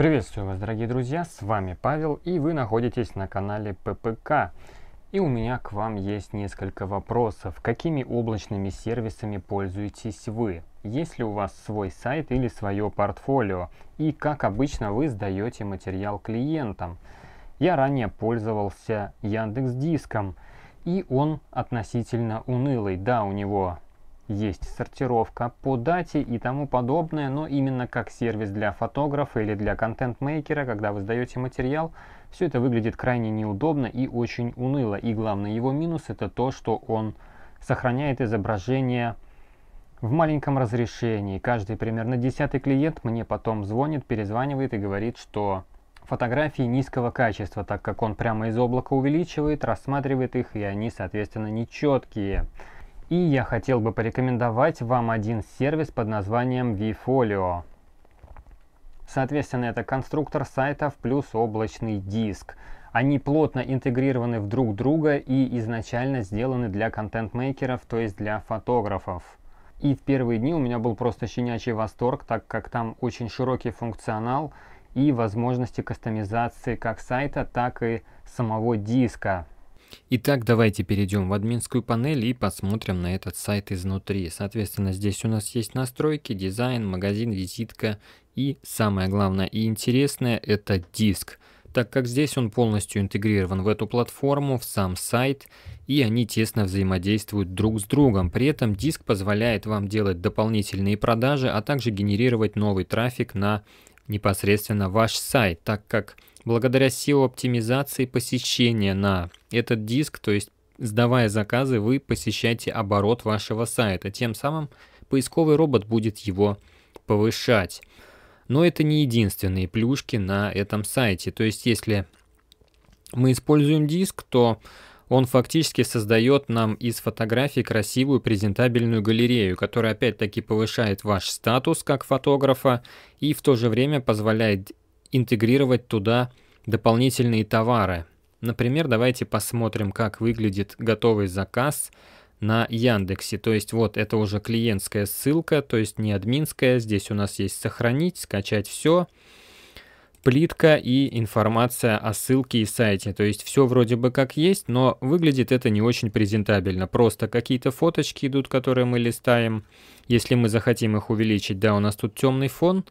Приветствую вас, дорогие друзья, с вами Павел, и вы находитесь на канале ППК. И у меня к вам есть несколько вопросов. Какими облачными сервисами пользуетесь вы? Есть ли у вас свой сайт или свое портфолио? И как обычно вы сдаете материал клиентам? Я ранее пользовался Яндекс Диском, и он относительно унылый. Да, у него есть сортировка по дате и тому подобное, но именно как сервис для фотографа или для контент-мейкера, когда вы сдаете материал, все это выглядит крайне неудобно и очень уныло. И главный его минус это то, что он сохраняет изображение в маленьком разрешении. Каждый примерно десятый клиент мне потом звонит, перезванивает и говорит, что фотографии низкого качества, так как он прямо из облака увеличивает, рассматривает их, и они, соответственно, нечеткие. И я хотел бы порекомендовать вам один сервис под названием vFolio. Соответственно, это конструктор сайтов плюс облачный диск. Они плотно интегрированы в друг друга и изначально сделаны для контент-мейкеров, то есть для фотографов. И в первые дни у меня был просто щенячий восторг, так как там очень широкий функционал и возможности кастомизации как сайта, так и самого диска. Итак, давайте перейдем в админскую панель и посмотрим на этот сайт изнутри. Соответственно, здесь у нас есть настройки, дизайн, магазин, визитка и самое главное и интересное это диск. Так как здесь он полностью интегрирован в эту платформу, в сам сайт, и они тесно взаимодействуют друг с другом. При этом диск позволяет вам делать дополнительные продажи, а также генерировать новый трафик на непосредственно ваш сайт, так как благодаря SEO-оптимизации посещения на этот диск, то есть сдавая заказы, вы посещаете оборот вашего сайта. Тем самым поисковый робот будет его повышать. Но это не единственные плюшки на этом сайте. То есть если мы используем диск, то он фактически создает нам из фотографий красивую презентабельную галерею, которая опять-таки повышает ваш статус как фотографа и в то же время позволяет интегрировать туда дополнительные товары. Например, давайте посмотрим, как выглядит готовый заказ на Яндексе. То есть вот это уже клиентская ссылка, то есть не админская. Здесь у нас есть сохранить, скачать все плитка и информация о ссылке и сайте. То есть все вроде бы как есть, но выглядит это не очень презентабельно. Просто какие-то фоточки идут, которые мы листаем. Если мы захотим их увеличить, да, у нас тут темный фон,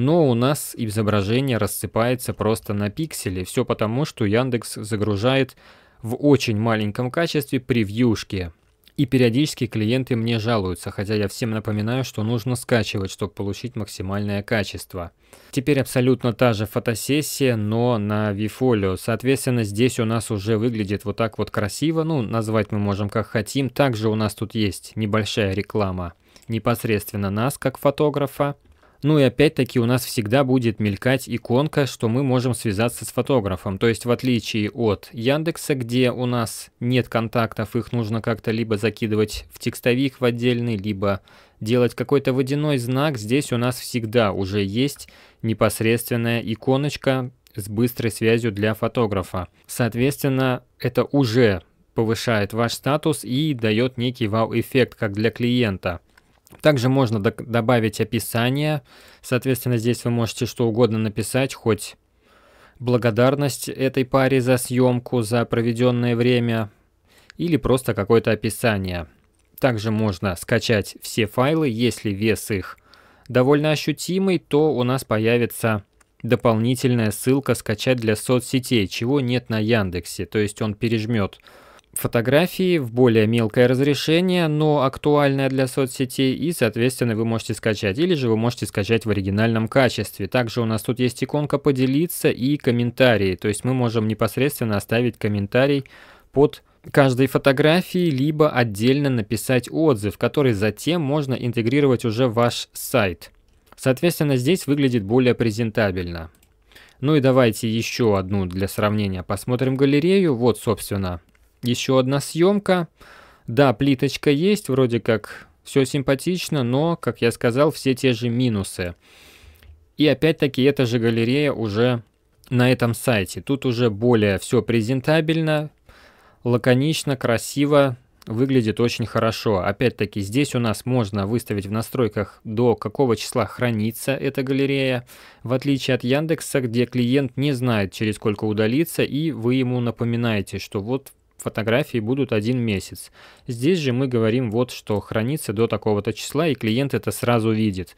но у нас изображение рассыпается просто на пиксели. Все потому, что Яндекс загружает в очень маленьком качестве превьюшки. И периодически клиенты мне жалуются, хотя я всем напоминаю, что нужно скачивать, чтобы получить максимальное качество. Теперь абсолютно та же фотосессия, но на Vfolio. Соответственно, здесь у нас уже выглядит вот так вот красиво, ну, назвать мы можем как хотим. Также у нас тут есть небольшая реклама непосредственно нас, как фотографа. Ну и опять-таки у нас всегда будет мелькать иконка, что мы можем связаться с фотографом. То есть в отличие от Яндекса, где у нас нет контактов, их нужно как-то либо закидывать в текстовик в отдельный, либо делать какой-то водяной знак, здесь у нас всегда уже есть непосредственная иконочка с быстрой связью для фотографа. Соответственно, это уже повышает ваш статус и дает некий вау-эффект как для клиента. Также можно добавить описание. Соответственно, здесь вы можете что угодно написать, хоть благодарность этой паре за съемку, за проведенное время, или просто какое-то описание. Также можно скачать все файлы, если вес их довольно ощутимый, то у нас появится дополнительная ссылка скачать для соцсетей, чего нет на Яндексе. То есть он пережмет фотографии в более мелкое разрешение, но актуальное для соцсетей, и, соответственно, вы можете скачать. Или же вы можете скачать в оригинальном качестве. Также у нас тут есть иконка «Поделиться» и комментарии. То есть мы можем непосредственно оставить комментарий под каждой фотографии, либо отдельно написать отзыв, который затем можно интегрировать уже в ваш сайт. Соответственно, здесь выглядит более презентабельно. Ну и давайте еще одну для сравнения посмотрим галерею. Вот, собственно, еще одна съемка. Да, плиточка есть, вроде как все симпатично, но, как я сказал, все те же минусы. И опять-таки эта же галерея уже на этом сайте. Тут уже более все презентабельно, лаконично, красиво. выглядит очень хорошо. Опять-таки, здесь у нас можно выставить в настройках, до какого числа хранится эта галерея, в отличие от Яндекса, где клиент не знает, через сколько удалиться, и вы ему напоминаете, что вот фотографии будут один месяц. Здесь же мы говорим вот, что хранится до такого-то числа, и клиент это сразу видит.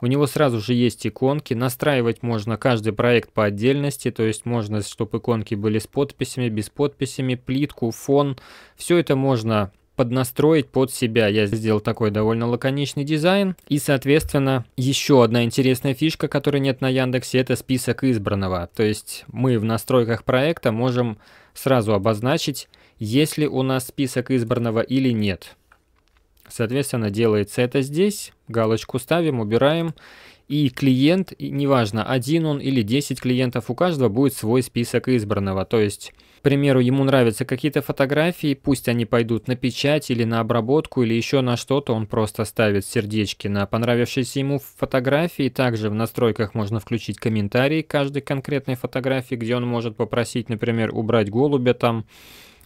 У него сразу же есть иконки, настраивать можно каждый проект по отдельности, то есть можно, чтобы иконки были с подписями, без подписями, плитку, фон. Все это можно поднастроить под себя. Я сделал такой довольно лаконичный дизайн. И, соответственно, еще одна интересная фишка, которой нет на Яндексе, это список избранного. То есть мы в настройках проекта можем сразу обозначить, есть ли у нас список избранного или нет. Соответственно, делается это здесь, галочку ставим, убираем, и клиент, неважно, один он или 10 клиентов, у каждого будет свой список избранного. То есть, к примеру, ему нравятся какие-то фотографии, пусть они пойдут на печать или на обработку или еще на что-то, он просто ставит сердечки на понравившиеся ему фотографии. Также в настройках можно включить комментарии каждой конкретной фотографии, где он может попросить, например, убрать голубя там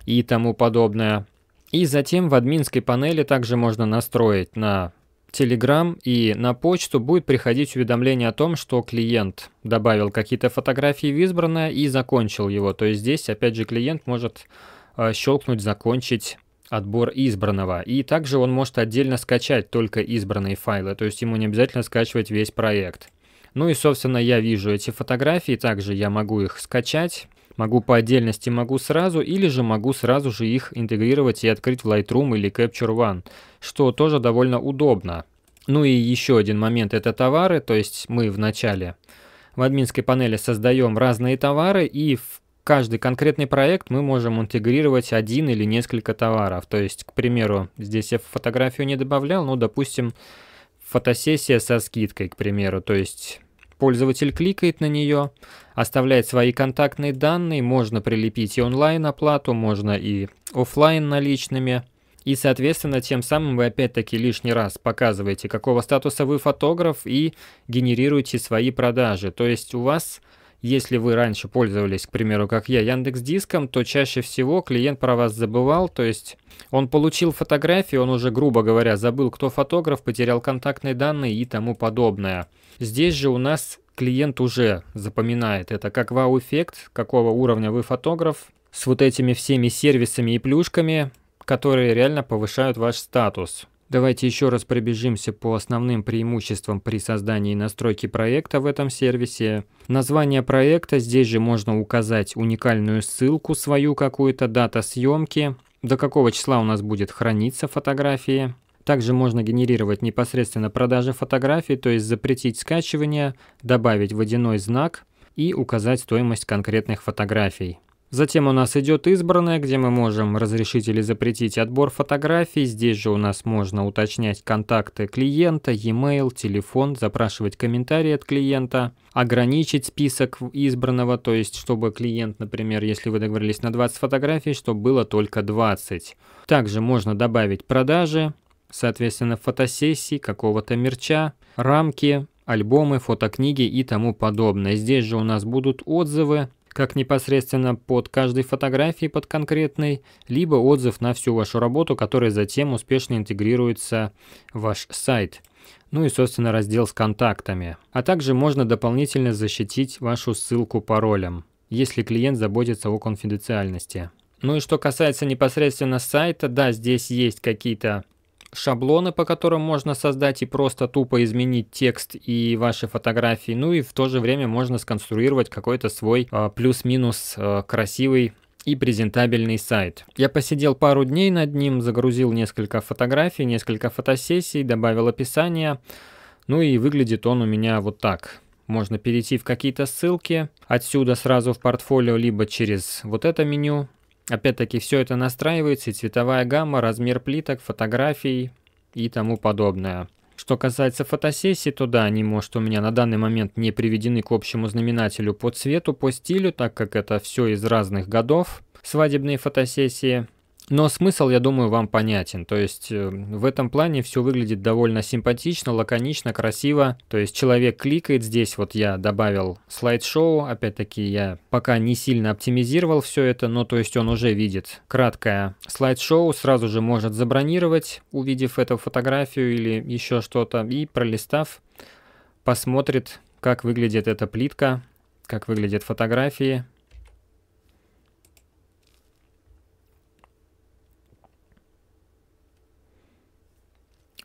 и тому подобное. И затем в админской панели также можно настроить на Telegram и на почту будет приходить уведомление о том, что клиент добавил какие-то фотографии в избранное и закончил его. То есть здесь опять же клиент может э, щелкнуть «Закончить отбор избранного». И также он может отдельно скачать только избранные файлы, то есть ему не обязательно скачивать весь проект. Ну и, собственно, я вижу эти фотографии, также я могу их скачать, Могу по отдельности, могу сразу, или же могу сразу же их интегрировать и открыть в Lightroom или Capture One, что тоже довольно удобно. Ну и еще один момент – это товары, то есть мы в начале в админской панели создаем разные товары, и в каждый конкретный проект мы можем интегрировать один или несколько товаров. То есть, к примеру, здесь я фотографию не добавлял, ну, допустим, фотосессия со скидкой, к примеру. То есть Пользователь кликает на нее, оставляет свои контактные данные, можно прилепить и онлайн-оплату, можно и офлайн наличными. И, соответственно, тем самым вы опять-таки лишний раз показываете, какого статуса вы фотограф и генерируете свои продажи. То есть у вас если вы раньше пользовались, к примеру, как я, Яндекс Диском, то чаще всего клиент про вас забывал, то есть он получил фотографии, он уже, грубо говоря, забыл, кто фотограф, потерял контактные данные и тому подобное. Здесь же у нас клиент уже запоминает это как вау-эффект, какого уровня вы фотограф, с вот этими всеми сервисами и плюшками, которые реально повышают ваш статус. Давайте еще раз пробежимся по основным преимуществам при создании и настройке проекта в этом сервисе. Название проекта, здесь же можно указать уникальную ссылку свою какую-то, дата съемки, до какого числа у нас будет храниться фотографии. Также можно генерировать непосредственно продажи фотографий, то есть запретить скачивание, добавить водяной знак и указать стоимость конкретных фотографий. Затем у нас идет избранное, где мы можем разрешить или запретить отбор фотографий. Здесь же у нас можно уточнять контакты клиента, e-mail, телефон, запрашивать комментарии от клиента, ограничить список избранного, то есть чтобы клиент, например, если вы договорились на 20 фотографий, чтобы было только 20. Также можно добавить продажи, соответственно фотосессии, какого-то мерча, рамки, альбомы, фотокниги и тому подобное. Здесь же у нас будут отзывы, как непосредственно под каждой фотографией под конкретной, либо отзыв на всю вашу работу, который затем успешно интегрируется в ваш сайт. Ну и, собственно, раздел с контактами. А также можно дополнительно защитить вашу ссылку паролем, если клиент заботится о конфиденциальности. Ну и что касается непосредственно сайта, да, здесь есть какие-то шаблоны, по которым можно создать и просто тупо изменить текст и ваши фотографии. Ну и в то же время можно сконструировать какой-то свой э, плюс-минус э, красивый и презентабельный сайт. Я посидел пару дней над ним, загрузил несколько фотографий, несколько фотосессий, добавил описание. Ну и выглядит он у меня вот так. Можно перейти в какие-то ссылки, отсюда сразу в портфолио, либо через вот это меню, Опять-таки все это настраивается, и цветовая гамма, размер плиток, фотографий и тому подобное. Что касается фотосессий, то да, они, может, у меня на данный момент не приведены к общему знаменателю по цвету, по стилю, так как это все из разных годов, свадебные фотосессии. Но смысл, я думаю, вам понятен. То есть э, в этом плане все выглядит довольно симпатично, лаконично, красиво. То есть человек кликает здесь, вот я добавил слайд-шоу, опять-таки я пока не сильно оптимизировал все это, но то есть он уже видит краткое слайд-шоу, сразу же может забронировать, увидев эту фотографию или еще что-то, и пролистав, посмотрит, как выглядит эта плитка, как выглядят фотографии,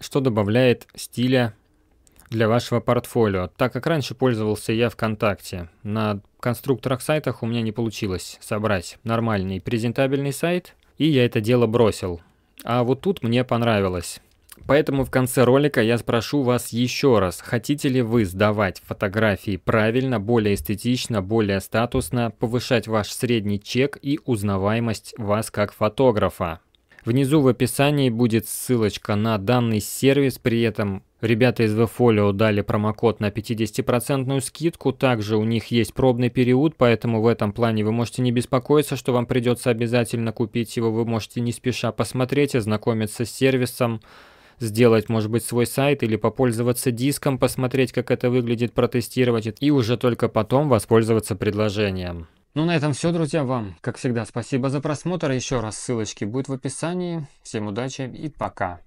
что добавляет стиля для вашего портфолио. Так как раньше пользовался я ВКонтакте, на конструкторах сайтах у меня не получилось собрать нормальный презентабельный сайт, и я это дело бросил. А вот тут мне понравилось. Поэтому в конце ролика я спрошу вас еще раз, хотите ли вы сдавать фотографии правильно, более эстетично, более статусно, повышать ваш средний чек и узнаваемость вас как фотографа. Внизу в описании будет ссылочка на данный сервис, при этом ребята из VFolio дали промокод на 50% скидку, также у них есть пробный период, поэтому в этом плане вы можете не беспокоиться, что вам придется обязательно купить его, вы можете не спеша посмотреть, ознакомиться с сервисом, сделать, может быть, свой сайт или попользоваться диском, посмотреть, как это выглядит, протестировать и уже только потом воспользоваться предложением. Ну на этом все, друзья. Вам, как всегда, спасибо за просмотр. Еще раз ссылочки будут в описании. Всем удачи и пока.